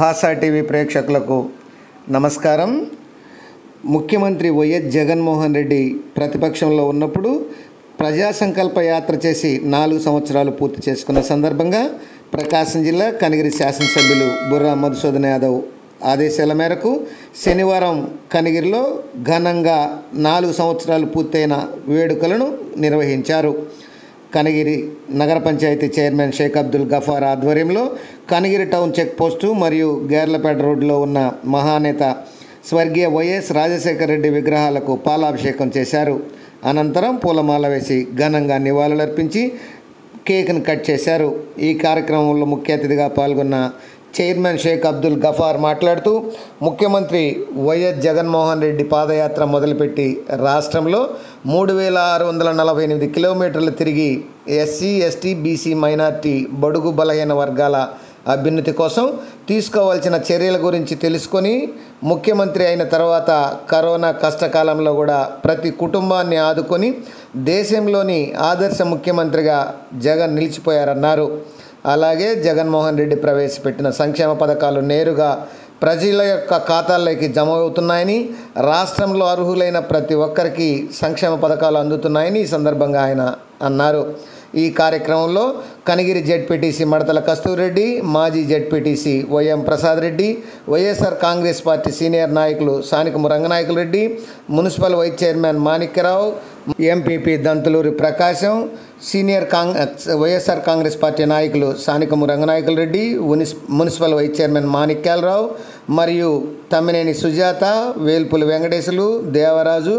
Hasa TV ప్రేక్షకులకు నమస్కారం. ముఖ్యమంత్రి వైఎస్ జగన్మోహన్ రెడ్డి ప్రతిపక్షంలో ఉన్నప్పుడు ప్రజా సంకల్ప యాత్ర చేసి నాలుగు సంవత్సరాలు పూర్తి చేసుకున్న సందర్భంగా ప్రకాశం జిల్లా కనిగిరి శాసనసభ్యులు బుర్రా మధుసూదన్ యాదవ్ ఆదేశాల మేరకు శనివారం కనిగిరిలో ఘనంగా నాలుగు సంవత్సరాలు పూర్తయిన వేడుకలను నిర్వహించారు. కనగిరి నగర పంచాయతీ చైర్మన్ షేక్ అబ్దుల్ గఫార్ ఆధ్వర్యంలో కనగిరి టౌన్ చెక్ పోస్టు మరియు గేర్లపేట రోడ్లో ఉన్న మహానేత స్వర్గీయ వైఎస్ రాజశేఖర రెడ్డి విగ్రహాలకు పాలాభిషేకం చేశారు. అనంతరం పూలమాల వేసి ఘనంగా నివాళులర్పించి కేక్ను కట్ చేశారు. ఈ కార్యక్రమంలో ముఖ్య అతిథిగా పాల్గొన్న చైర్మన్ షేక్ అబ్దుల్ గఫార్ మాట్లాడుతూ ముఖ్యమంత్రి వైఎస్ జగన్మోహన్ రెడ్డి పాదయాత్ర మొదలుపెట్టి రాష్ట్రంలో మూడు వేల ఆరు వందల నలభై ఎనిమిది కిలోమీటర్లు తిరిగి ఎస్సీ ఎస్టీ బీసీ మైనార్టీ బడుగు బలహీన వర్గాల అభ్యున్నతి కోసం తీసుకోవాల్సిన చర్యల గురించి తెలుసుకొని ముఖ్యమంత్రి అయిన తర్వాత కరోనా కష్టకాలంలో కూడా ప్రతి కుటుంబాన్ని ఆదుకొని దేశంలోని ఆదర్శ ముఖ్యమంత్రిగా జగన్ నిలిచిపోయారన్నారు. అలాగే జగన్మోహన్ రెడ్డి ప్రవేశపెట్టిన సంక్షేమ పథకాలు నేరుగా ప్రజల యొక్క ఖాతాల్లోకి జమ అవుతున్నాయని రాష్ట్రంలో అర్హులైన ప్రతి ఒక్కరికి సంక్షేమ పథకాలు అందుతున్నాయని ఈ సందర్భంగా ఆయన అన్నారు. ఈ కార్యక్రమంలో కనిగిరి జెడ్పీటీసీ మడతల కస్తూరెడ్డి మాజీ ZPTC YM Prasad Reddy YSR Congress party senior నాయకులు Sanikamu Ranganayakula Reddy municipal vice chairman Manikyarao MPP Danthuluri Prakasam senior Kong YSR Congress party నాయకులు సానికము రంగనాయకుల రెడ్డి మునిస్ మున్సిపల్ వైస్ చైర్మన్ మాణిక్యాలరావు మరియు తమ్మినేని సుజాత వేల్పుల వెంకటేశులు దేవరాజు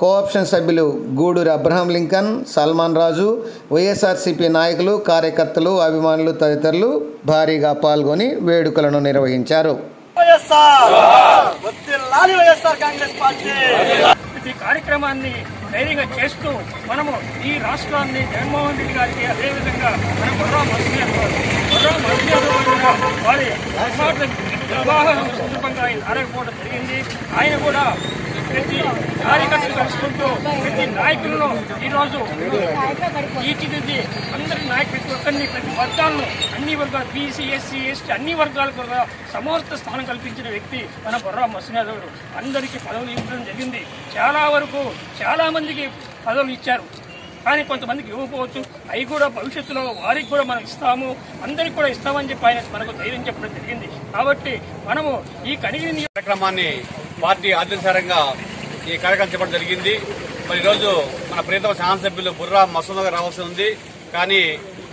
కోఆప్షన్ సభ్యులు Guduru Abraham Lincoln Salman Raju YSRCP నాయకులు కార్యకర్తలు అభిమానులు తదితరులు భారీగా పాల్గొని వేడుకలను నిర్వహించారు. ఈ కార్యక్రమాన్ని ధైర్యంగా చేస్తూ మనము ఈ రాష్ట్రాన్ని జగన్మోహన్ రెడ్డి గారికి అదేవిధంగా మన బొర్రా కూడా వారి అసాధ్య సందర్భంగా ఆయన జరిగింది. ఆయన కూడా ప్రతి కార్యకర్తలు కలుసుకుంటూ ప్రతి నాయకులను ఈరోజు తీర్చిదిద్ది అందరి నాయకులు ప్రతి ఒక్కరిని ప్రతి వర్గాలను అన్ని వర్గాలు బీసీ ఎస్సీ ఎస్టీ అన్ని వర్గాలకు కూడా సమర్థ స్థానం కల్పించిన వ్యక్తి మన బొర్రా మసీనాథ్ గారు అందరికీ పదవులు ఇవ్వడం జరిగింది. చాలా వరకు చాలా మందికి పదవులు ఇచ్చారు. కానీ కొంతమందికి ఇవ్వకపోవచ్చు. అవి కూడా భవిష్యత్తులో వారికి కూడా మనం ఇస్తాము. అందరికి కూడా ఇస్తామని చెప్పి ఆయన మనకు ధైర్యం చెప్పడం జరిగింది. కాబట్టి మనము ఈ కనిగిరి కార్యక్రమాన్ని పార్టీ ఆదేశారంగా ఈ కార్యక్రమం చెప్పడం జరిగింది. మరి ఈరోజు మన ప్రియతమ శాసనసభ్యులు బుర్రా మసూద్ రావాల్సి ఉంది. కానీ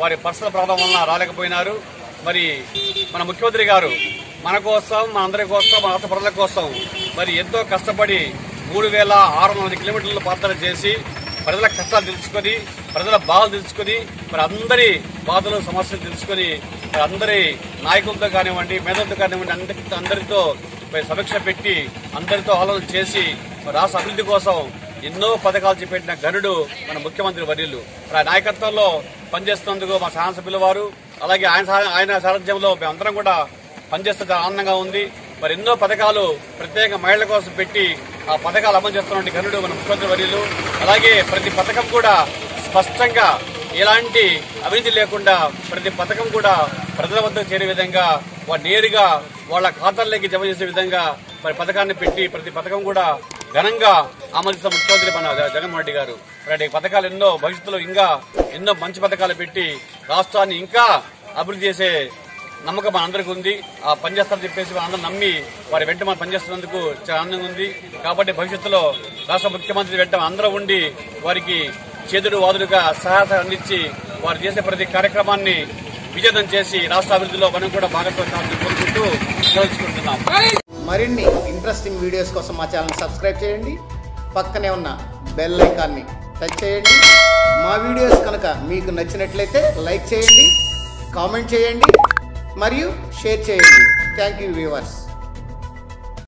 వారి పర్సనల్ ప్రాబ్లం వలన రాలేకపోయినారు. మరి మన ముఖ్యమంత్రి గారు మన కోసం మన అందరి కోసం మన రాష్ట్ర ప్రజల కోసం మరి ఎంతో కష్టపడి మూడు వేల ఆరు వందల కిలోమీటర్లు పాత్ర చేసి ప్రజల కష్టాలు తెలుసుకొని ప్రజల బాధలు తెలుసుకొని మరి అందరి బాధలు సమస్యలు తెలుసుకొని మరి అందరి నాయకులతో కానివ్వండి మేధలతో కానివ్వండి అందరితో సమీక్ష పెట్టి అందరితో ఆలోచన చేసి రాష్ట్ర అభివృద్ధి కోసం ఎన్నో పథకాలు చేపట్టిన గనుడు మన ముఖ్యమంత్రి వర్యులు. ఆ నాయకత్వంలో పనిచేస్తున్నందుకు మా శాసనసభ్యుల వారు అలాగే ఆయన ఆయన సారథ్యంలో మేమందరం కూడా పనిచేస్తే ఆనందంగా ఉంది. మరి ఎన్నో పథకాలు ప్రత్యేక మహిళల కోసం పెట్టి ఆ పథకాలు అమలు చేస్తున్నటువంటి గనుడు మన ముఖ్యమంత్రి వర్యులు. అలాగే ప్రతి పథకం కూడా స్పష్టంగా ఎలాంటి అవినీతి లేకుండా ప్రతి పథకం కూడా ప్రజల వద్దకు చేరే విధంగా వారు నేరుగా వాళ్ళ ఖాతాల్లోకి జమ చేసే విధంగా మరి పథకాన్ని పెట్టి ప్రతి పథకం కూడా ఘనంగా అమలు ముఖ్యమంత్రి మన జగన్మోహన్ రెడ్డి గారు. మరి పథకాలు ఎన్నో భవిష్యత్తులో ఇంకా ఎన్నో మంచి పథకాలు పెట్టి రాష్ట్రాన్ని ఇంకా అభివృద్ధి చేసే నమ్మకం మనందరికీ ఉంది. ఆ పనిచేస్తారని చెప్పేసి మనందరం నమ్మి వారి వెంట మనం పనిచేస్తున్నందుకు చాలా ఆనందంగా ఉంది. కాబట్టి భవిష్యత్తులో రాష్ట్ర ముఖ్యమంత్రి వెంట అందరూ ఉండి వారికి చేదుడు వాదుడుగా సహాయ అందించి వారు చేసే ప్రతి కార్యక్రమాన్ని విజయతం చేసి రాష్ట్ర అభివృద్ధిలో మనం కూడా భాగస్వామ్యం కోరుకుంటూ మరిన్ని ఇంట్రెస్టింగ్ వీడియోస్ కోసం మా ఛానల్ సబ్స్క్రైబ్ చేయండి. పక్కనే ఉన్న బెల్ ఐకాన్ని టచ్ చేయండి. మా వీడియోస్ కనుక మీకు నచ్చినట్లయితే లైక్ చేయండి కామెంట్ చేయండి మరియు షేర్ చేయండి. Thank you viewers